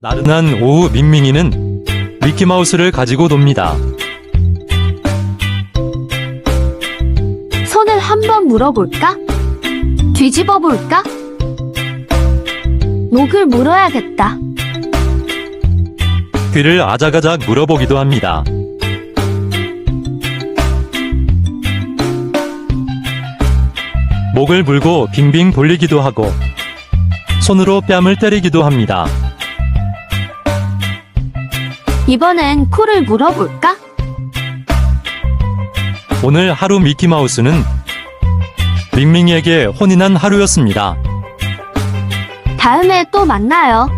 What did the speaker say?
나른한 오후 민밍이는 미키마우스를 가지고 돕니다. 손을 한번 물어볼까? 뒤집어 볼까? 목을 물어야겠다. 귀를 아작아작 물어보기도 합니다. 목을 물고 빙빙 돌리기도 하고 손으로 뺨을 때리기도 합니다. 이번엔 코를 물어볼까? 오늘 하루 미키마우스는 밍밍이에게 혼이 난 하루였습니다. 다음에 또 만나요.